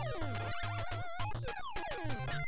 アハハハ!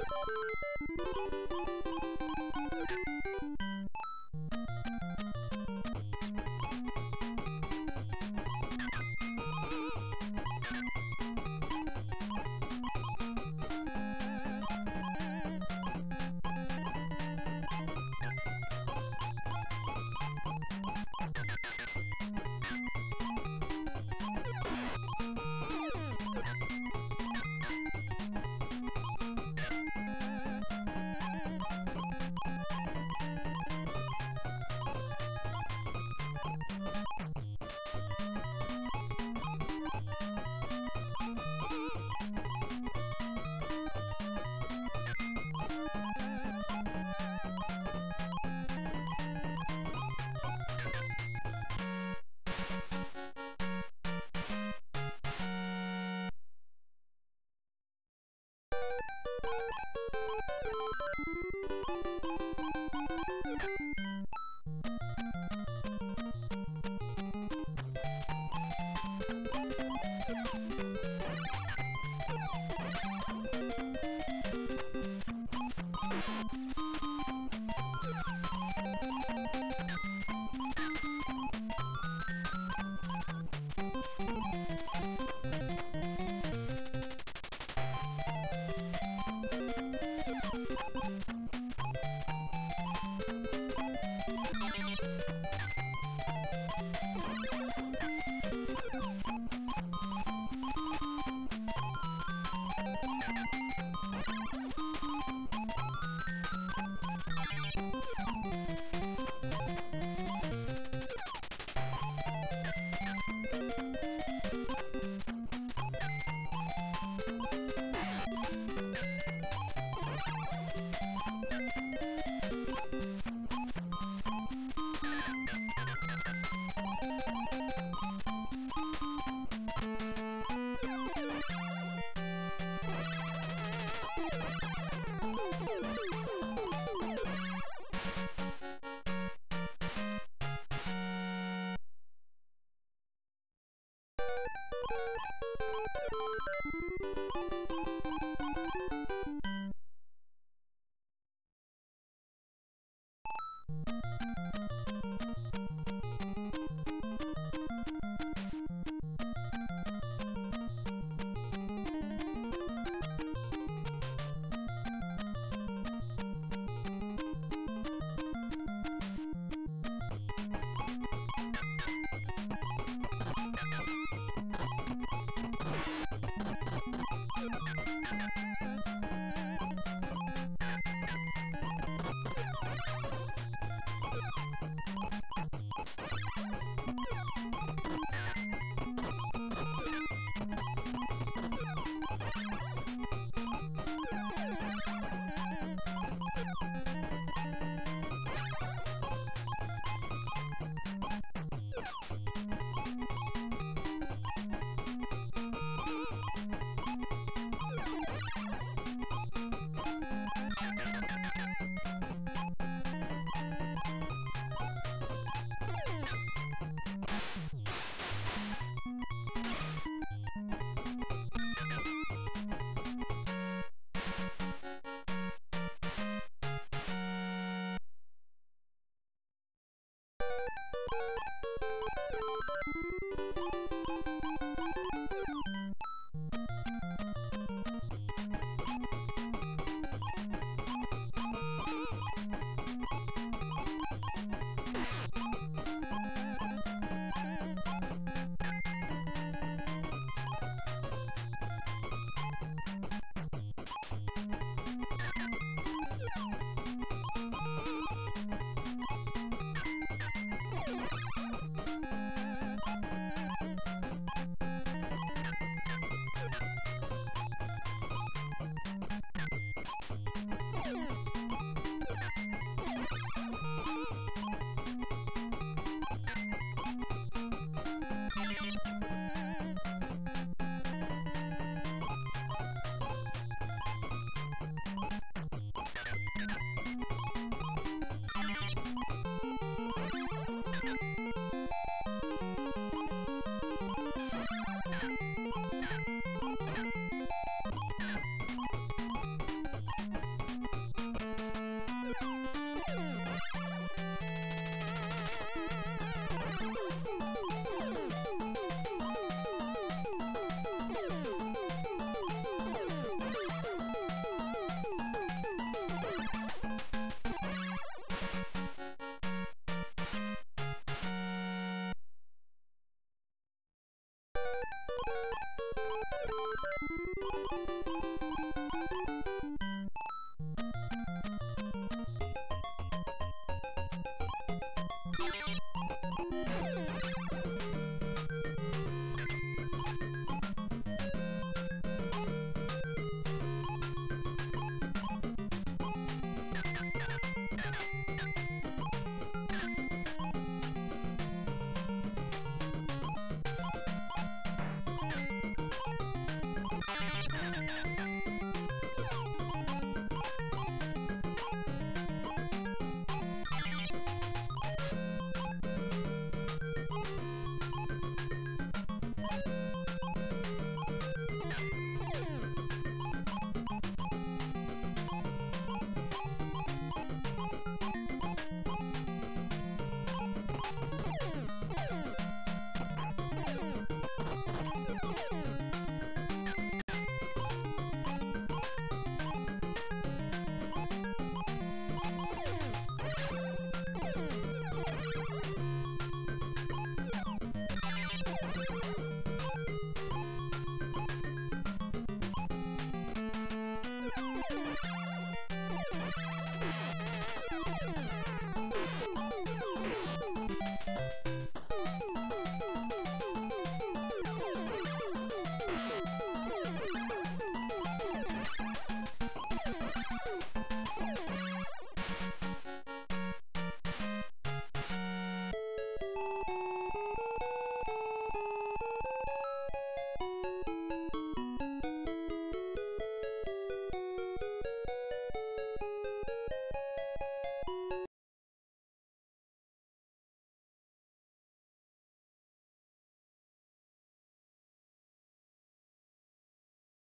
Thank you. You you